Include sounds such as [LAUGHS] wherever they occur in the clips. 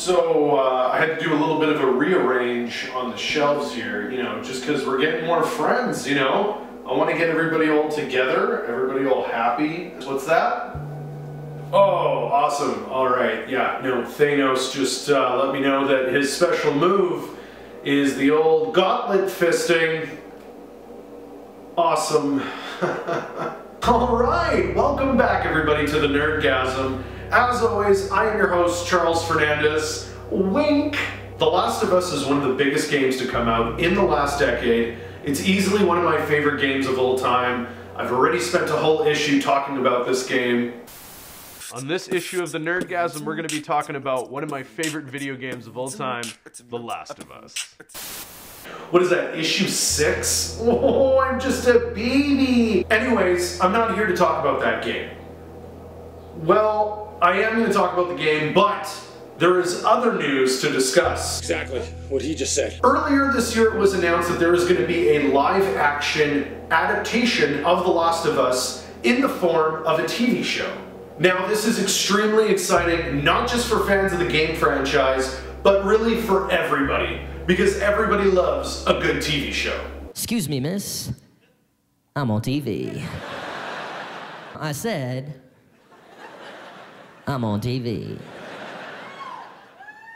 So uh, I had to do a little bit of a rearrange on the shelves here, you know, just because we're getting more friends, you know. I want to get everybody all together, everybody all happy. What's that? Oh, awesome. All right, yeah, no, Thanos just uh, let me know that his special move is the old gauntlet fisting. Awesome. [LAUGHS] all right, welcome back everybody to the Nerdgasm. As always, I am your host, Charles Fernandes. Wink! The Last of Us is one of the biggest games to come out in the last decade. It's easily one of my favorite games of all time. I've already spent a whole issue talking about this game. On this issue of the Nerdgasm, we're going to be talking about one of my favorite video games of all time, The Last of Us. What is that, issue six? Oh, I'm just a baby! Anyways, I'm not here to talk about that game. Well, I am going to talk about the game, but there is other news to discuss. Exactly what he just said. Earlier this year, it was announced that there is going to be a live action adaptation of The Last of Us in the form of a TV show. Now, this is extremely exciting, not just for fans of the game franchise, but really for everybody, because everybody loves a good TV show. Excuse me, miss. I'm on TV. I said, I'm on TV.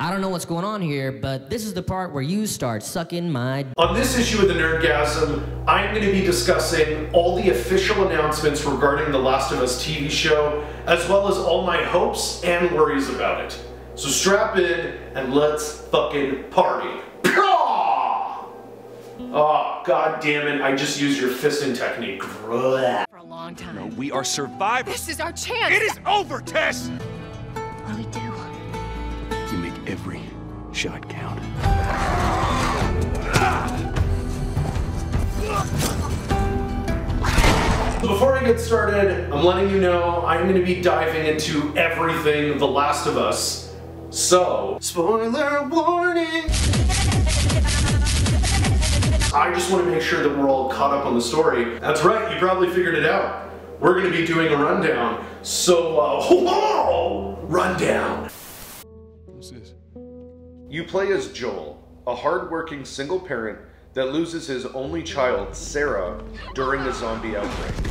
I don't know what's going on here, but this is the part where you start sucking my. On this issue of the Nerdgasm, I'm going to be discussing all the official announcements regarding the Last of Us TV show, as well as all my hopes and worries about it. So strap in and let's fucking party. Oh, god damn it, I just used your fisting technique. For a long time. No, we are survivors. This is our chance. It is over, Tess! What do we do? You make every shot count. Before I get started, I'm letting you know I'm going to be diving into everything The Last of Us. So, spoiler warning! I just want to make sure that we're all caught up on the story. That's right, you probably figured it out. We're going to be doing a rundown. So, uh, [LAUGHS] whoa, rundown. What's this? You play as Joel, a hardworking single parent that loses his only child, Sarah, during a zombie outbreak. [LAUGHS]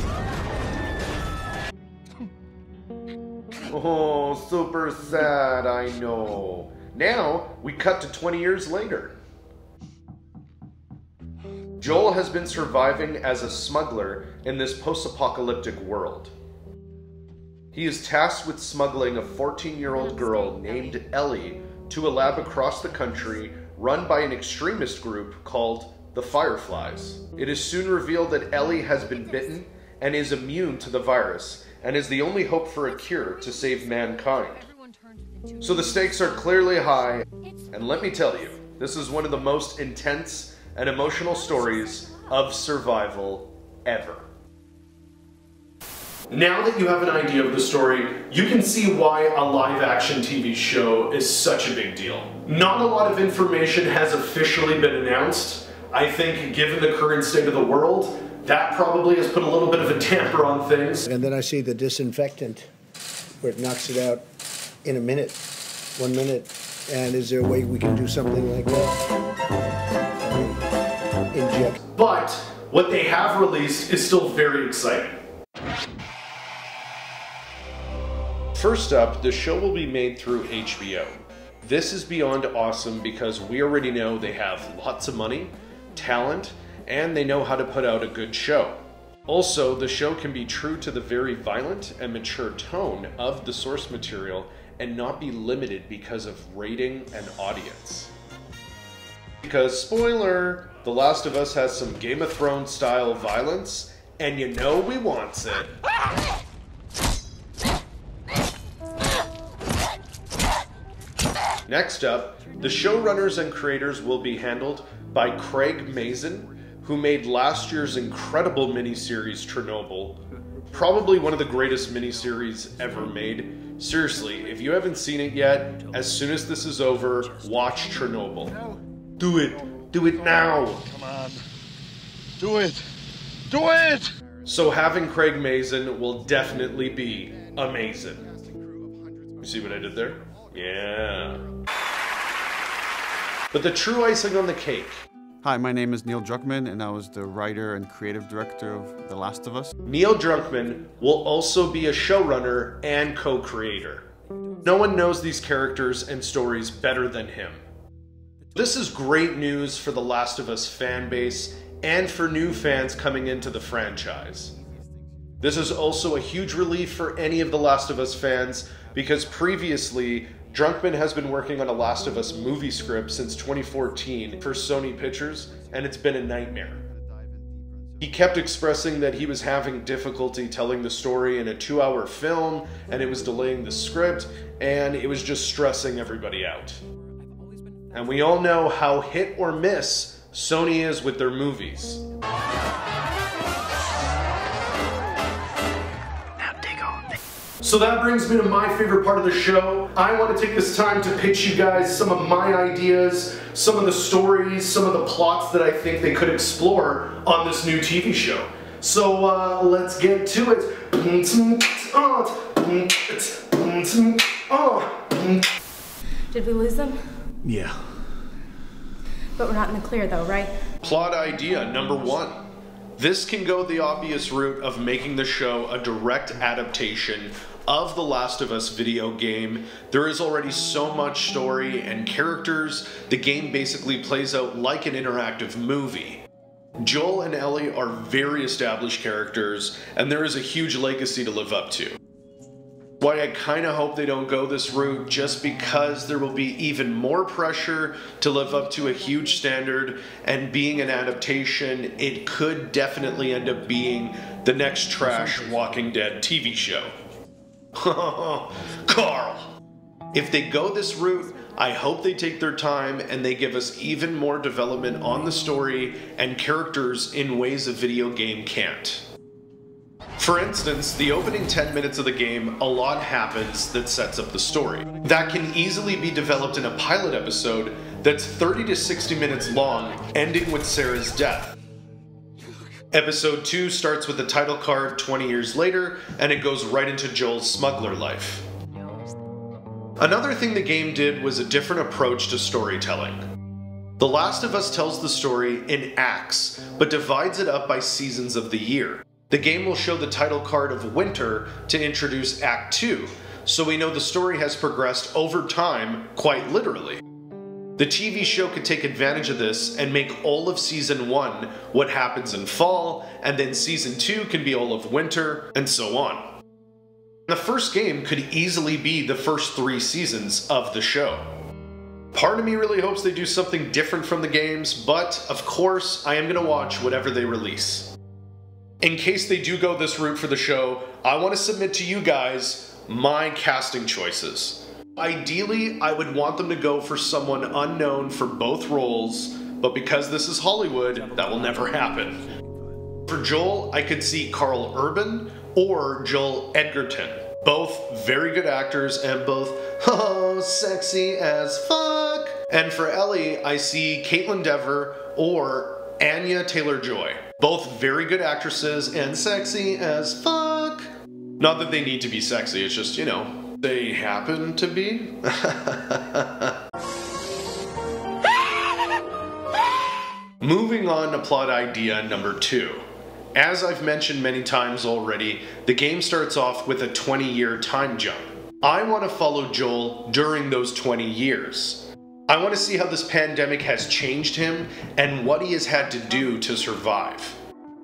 Oh, super sad, I know. Now, we cut to 20 years later. Joel has been surviving as a smuggler in this post apocalyptic world. He is tasked with smuggling a 14 year old girl named Ellie to a lab across the country run by an extremist group called the Fireflies. It is soon revealed that Ellie has been bitten and is immune to the virus and is the only hope for a cure to save mankind. So the stakes are clearly high, and let me tell you, this is one of the most intense and emotional stories of survival ever. Now that you have an idea of the story, you can see why a live action TV show is such a big deal. Not a lot of information has officially been announced. I think given the current state of the world, that probably has put a little bit of a damper on things. And then I see the disinfectant where it knocks it out in a minute, one minute. And is there a way we can do something like that? Inject. But what they have released is still very exciting. First up, the show will be made through HBO. This is beyond awesome because we already know they have lots of money, talent, and they know how to put out a good show. Also, the show can be true to the very violent and mature tone of the source material and not be limited because of rating and audience. Because, spoiler, The Last of Us has some Game of Thrones style violence, and you know we wants it. Next up, the showrunners and creators will be handled by Craig Mazin, who made last year's incredible miniseries Chernobyl, probably one of the greatest miniseries ever made. Seriously, if you haven't seen it yet, as soon as this is over, watch Chernobyl. Do it. Do it now. Come on. Do it. Do it! So having Craig Mazin will definitely be amazing. You see what I did there? Yeah. But the true icing on the cake Hi, my name is Neil Druckmann, and I was the writer and creative director of The Last of Us. Neil Druckmann will also be a showrunner and co creator. No one knows these characters and stories better than him. This is great news for the Last of Us fan base and for new fans coming into the franchise. This is also a huge relief for any of the Last of Us fans because previously Druckmann has been working on a Last of Us movie script since 2014 for Sony Pictures, and it's been a nightmare. He kept expressing that he was having difficulty telling the story in a two hour film, and it was delaying the script, and it was just stressing everybody out. And we all know how hit or miss Sony is with their movies. So that brings me to my favorite part of the show. I want to take this time to pitch you guys some of my ideas, some of the stories, some of the plots that I think they could explore on this new TV show. So uh, let's get to it. Did we lose them? Yeah. But we're not in the clear though, right? Plot idea number one. This can go the obvious route of making the show a direct adaptation of the Last of Us video game. There is already so much story and characters, the game basically plays out like an interactive movie. Joel and Ellie are very established characters, and there is a huge legacy to live up to. Why I kind of hope they don't go this route just because there will be even more pressure to live up to a huge standard, and being an adaptation, it could definitely end up being the next trash Walking Dead TV show. [LAUGHS] Carl! If they go this route, I hope they take their time and they give us even more development on the story and characters in ways a video game can't. For instance, the opening 10 minutes of the game, a lot happens that sets up the story. That can easily be developed in a pilot episode that's 30 to 60 minutes long, ending with Sarah's death. Episode 2 starts with the title card 20 years later, and it goes right into Joel's smuggler life. Another thing the game did was a different approach to storytelling. The Last of Us tells the story in acts, but divides it up by seasons of the year. The game will show the title card of Winter to introduce Act 2, so we know the story has progressed over time, quite literally. The TV show could take advantage of this and make all of Season 1 what happens in fall, and then Season 2 can be all of winter, and so on. The first game could easily be the first three seasons of the show. Part of me really hopes they do something different from the games, but of course, I am going to watch whatever they release. In case they do go this route for the show, I want to submit to you guys my casting choices. Ideally, I would want them to go for someone unknown for both roles, but because this is Hollywood, that will never happen. For Joel, I could see Karl Urban or Joel Edgerton. Both very good actors and both, [LAUGHS] oh, sexy as fuck. And for Ellie, I see Kaitlyn Dever or Anya Taylor Joy. Both very good actresses and sexy as fuck. Not that they need to be sexy, it's just, you know, they happen to be. [LAUGHS] Moving on to plot idea number two. As I've mentioned many times already, the game starts off with a 20 year time jump. I want to follow Joel during those 20 years. I want to see how this pandemic has changed him and what he has had to do to survive.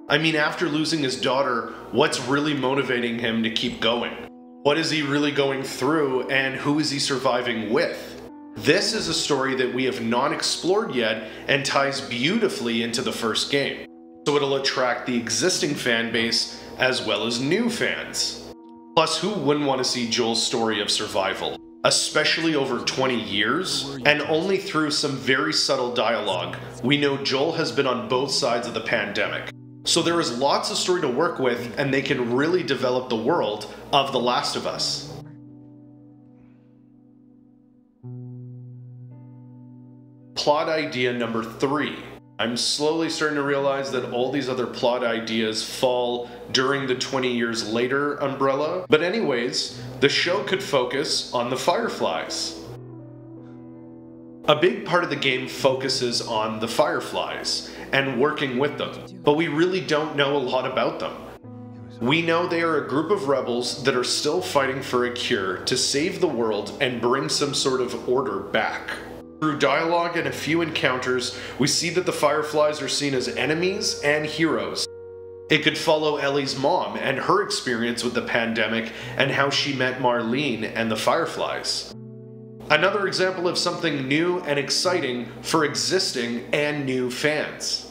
I mean, after losing his daughter, what's really motivating him to keep going? What is he really going through and who is he surviving with? This is a story that we have not explored yet and ties beautifully into the first game. So it'll attract the existing fan base as well as new fans. Plus, who wouldn't want to see Joel's story of survival? Especially over 20 years, and only through some very subtle dialogue, we know Joel has been on both sides of the pandemic. So there is lots of story to work with, and they can really develop the world of The Last of Us. Plot idea number three. I'm slowly starting to realize that all these other plot ideas fall during the 20 years later umbrella. But, anyways, the show could focus on the Fireflies. A big part of the game focuses on the Fireflies and working with them, but we really don't know a lot about them. We know they are a group of rebels that are still fighting for a cure to save the world and bring some sort of order back. Through dialogue and a few encounters, we see that the Fireflies are seen as enemies and heroes. It could follow Ellie's mom and her experience with the pandemic and how she met Marlene and the Fireflies. Another example of something new and exciting for existing and new fans.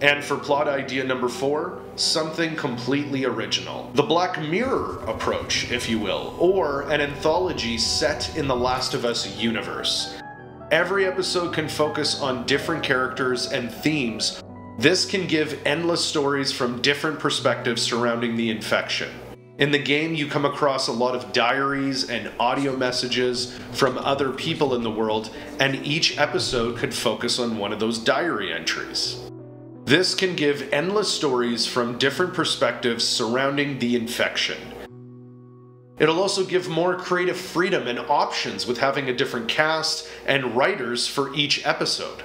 And for plot idea number four, something completely original. The Black Mirror approach, if you will, or an anthology set in the Last of Us universe. Every episode can focus on different characters and themes. This can give endless stories from different perspectives surrounding the infection. In the game, you come across a lot of diaries and audio messages from other people in the world, and each episode could focus on one of those diary entries. This can give endless stories from different perspectives surrounding the infection. It'll also give more creative freedom and options with having a different cast and writers for each episode.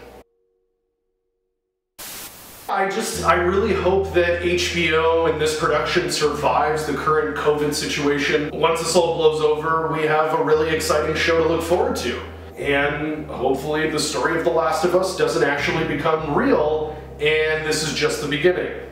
I just, I really hope that HBO and this production survives the current COVID situation. Once this all blows over, we have a really exciting show to look forward to. And hopefully the story of The Last of Us doesn't actually become real and this is just the beginning.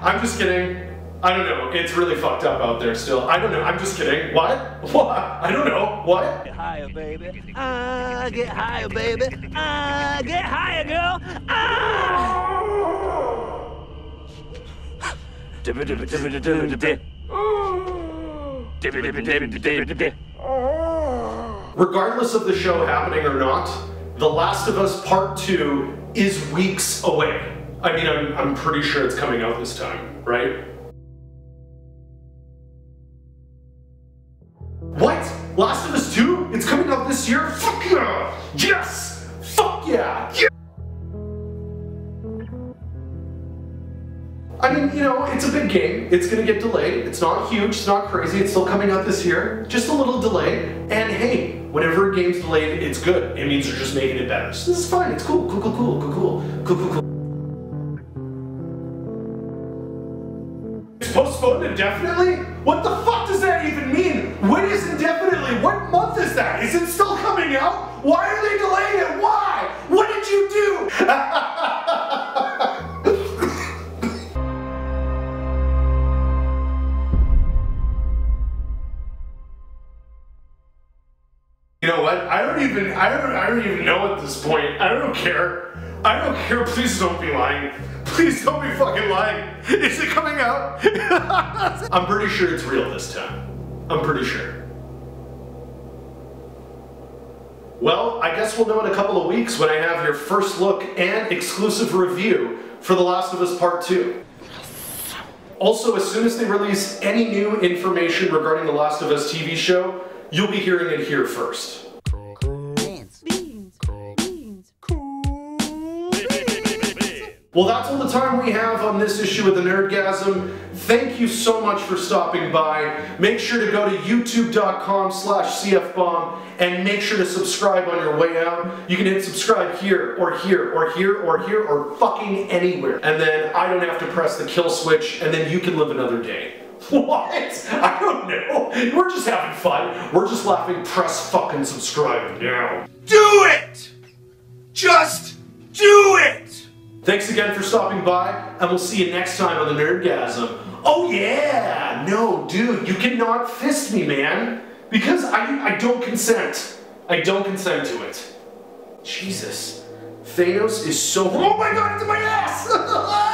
I'm just kidding. I don't know. It's really fucked up out there still. I don't know. I'm just kidding. What? [LAUGHS] What? I don't know. What? Get higher, baby. Ah, get higher, baby. Ah, get higher, girl. Ah. Regardless of the show happening or not, The Last of Us Part 2 is weeks away. I mean, I'm, I'm pretty sure it's coming out this time, right? What? Last of Us 2? It's coming out this year? Fuck yeah! Yes! Fuck yeah! yeah! I mean, you know, it's a big game. It's gonna get delayed. It's not huge, it's not crazy. It's still coming out this year. Just a little delay. And hey, whenever a game's delayed, it's good. It means they're just making it better. So this is fine. It's cool. Cool, cool, cool, cool, cool, cool, cool, cool. Postponed indefinitely? What the fuck does that even mean? When is indefinitely? What month is that? Is it still coming out? Why are they delaying it? Why? What did you do? [LAUGHS] You know what? I don't even I don't I don't even know at this point. I don't care. I don't care. Please don't be lying. Please don't be fucking lying. Is it coming out? [LAUGHS] I'm pretty sure it's real this time. I'm pretty sure. Well, I guess we'll know in a couple of weeks when I have your first look and exclusive review for The Last of Us Part 2. Also, as soon as they release any new information regarding The Last of Us TV show, you'll be hearing it here first. Well, that's all the time we have on this issue of the Nerdgasm. Thank you so much for stopping by. Make sure to go to youtube.com slash cfbomb and make sure to subscribe on your way out. You can hit subscribe here, or here, or here, or here, or fucking anywhere. And then I don't have to press the kill switch, and then you can live another day. [LAUGHS] What? I don't know. We're just having fun. We're just laughing. Press fucking subscribe now. Do it! Just do it! Thanks again for stopping by, and we'll see you next time on the Nerdgasm. Oh yeah! No, dude, you cannot fist me, man. Because I, I don't consent. I don't consent to it. Jesus. Thanos is so- Oh my god, it's my ass! [LAUGHS]